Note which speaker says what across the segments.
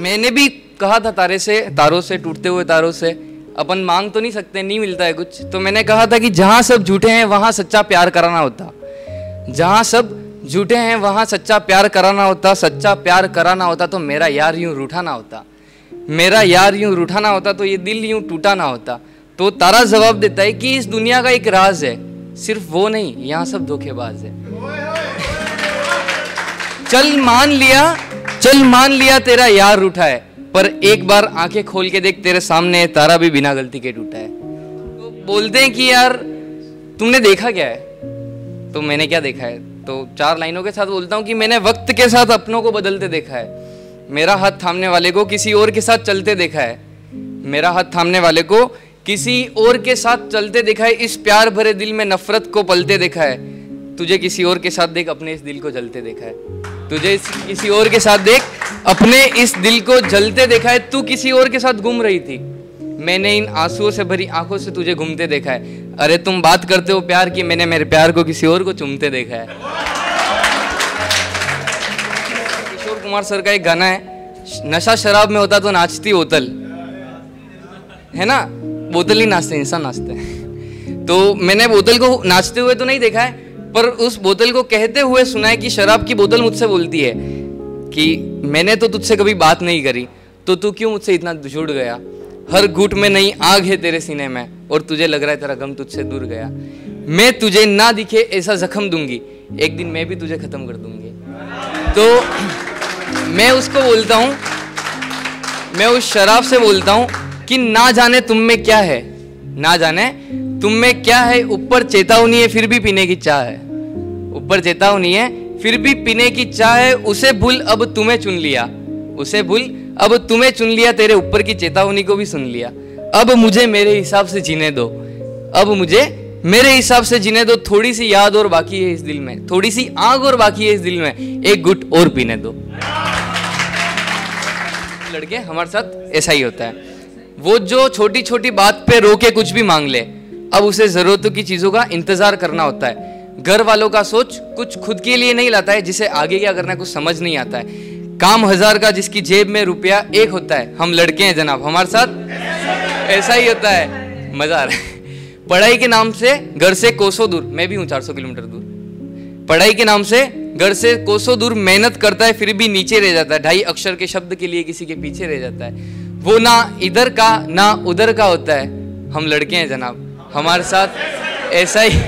Speaker 1: मैंने भी कहा था तारे से, तारों से, टूटते हुए तारों से, अपन मांग तो नहीं सकते, नहीं मिलता है कुछ। तो मैंने कहा था कि जहाँ सब झूठे हैं, वहाँ सच्चा प्यार कराना होता। जहाँ सब झूठे हैं, वहाँ सच्चा प्यार कराना होता, सच्चा प्यार कराना होता तो मेरा यार यूँ रूठा ना होता। मेरा यार यूँ रूठा ना होता तो ये दिल यूँ टूटा ना होता। तो तारा जवाब देता है कि इस दुनिया का एक राज है, सिर्फ़ वो नहीं, यहाँ सब धोखेबाज है। चल, मान लिया चल मान लिया, तेरा यार रूठा है। पर एक बार आँखें खोल के देख, तेरे सामने तारा भी बिना गलती के टूटा है। तो बोलते हैं कि यार, तुमने देखा क्या है? तो मैंने क्या देखा है? तो चार लाइनों के साथ बोलता हूँ कि मैंने वक्त के साथ अपनों को बदलते देखा है। मेरा हाथ थामने वाले को किसी और के साथ चलते देखा है। मेरा हाथ थामने वाले को किसी और के साथ चलते देखा है। इस प्यार भरे दिल में नफरत को पलते देखा है। तुझे किसी और के साथ देख अपने इस दिल को जलते देखा है। तुझे इस, किसी और के साथ देख अपने इस दिल को जलते देखा है। तू किसी और के साथ घूम रही थी। मैंने इन आंसुओं से भरी आँखों से तुझे घूमते देखा है। अरे तुम बात करते हो प्यार की मैंने मेरे प्यार को किसी और को चुमते देखा है। किशोर कुमार सर का एक गाना है नशा शराब में होता तो नाचती बोतल। है ना? बोतल ही नाचते इंसान नाचते हैं। तो मैंने बोतल को नाचते हुए तो नहीं देखा है पर उस बोतल को कहते हुए सुना है कि शराब की बोतल मुझसे बोलती है कि मैंने तो तुझसे कभी बात नहीं करी तो तू क्यों मुझसे इतना जुड़ गया? हर घुट में नई आग है तेरे सीने में, और तुझे लग रहा है तेरा गम तुझसे दूर गया। मैं तुझे ना दिखे ऐसा जख्म दूँगी, एक दिन मैं भी तुझे खत्म कर दूँगी। तो मैं उसको बोलता हूँ, मैं उस शराब से बोलता हूँ कि ना जाने तुम में क्या है, ना जाने तुम में क्या है? ऊपर चेतावनी है, फिर भी पीने की चाह है। ऊपर चेतावनी है, फिर भी पीने की चाह है, उसे भूल अब तुम्हें चुन लिया। उसे भूल अब तुम्हें चुन लिया, तेरे ऊपर की चेतावनी को भी सुन लिया। अब मुझे मेरे हिसाब से जीने दो। अब मुझे मेरे हिसाब से जीने दो। थोड़ी सी याद और बाकी है इस दिल में। थोड़ी सी आग और बाकी है इस दिल में। एक गुट और पीने दो। लड़के, हमारे साथ ऐसा ही होता है। वो जो छोटी छोटी बात पे रो के कुछ भी मांग ले अब उसे जरूरतों की चीज़ों का इंतज़ार करना होता है। घर वालों का सोच कुछ खुद के लिए नहीं लाता है, जिसे आगे क्या करना है, कुछ समझ नहीं आता है। काम हज़ार का, जिसकी जेब में रुपया एक होता है। हम लड़के हैं जनाब, हमारे साथ ऐसा ही होता है। मज़ा आ रहा है। पढ़ाई के नाम से घर से कोसों दूर, मैं भी हूँ चार सौ किलोमीटर दूर। पढ़ाई के नाम से घर से कोसों दूर मेहनत करता है, फिर भी नीचे रह जाता है। ढाई अक्षर के शब्द के लिए किसी के पीछे रह जाता है। वो ना इधर का, ना उधर का होता है। हम लड़के हैं जनाब। हमारे साथ ऐसा ही,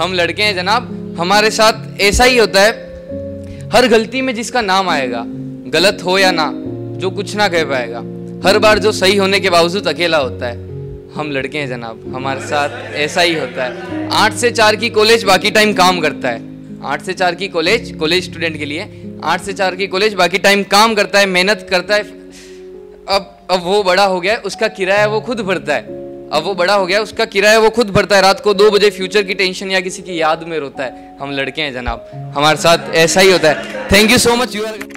Speaker 1: हम लड़के हैं जनाब, हमारे साथ ऐसा ही होता है। हर गलती में जिसका नाम आएगा, गलत हो या ना, जो कुछ ना कह पाएगा, हर बार जो सही होने के बावजूद अकेला होता है। हम लड़के हैं जनाब, हमारे साथ ऐसा ही होता है। आठ से चार की कॉलेज बाकी टाइम काम करता है। आठ से चार की कॉलेज कॉलेज स्टूडेंट के लिए, आठ से चार की कॉलेज बाकी टाइम काम करता है, मेहनत करता है। अब अब वो बड़ा हो गया है, उसका किराया वो खुद भरता है। अब वो बड़ा हो गया, उसका किराया वो खुद भरता है। रात को दो बजे फ्यूचर की टेंशन या किसी की याद में रोता है। हम लड़के हैं जनाब, हमारे साथ ऐसा ही होता है। Thank you so much you are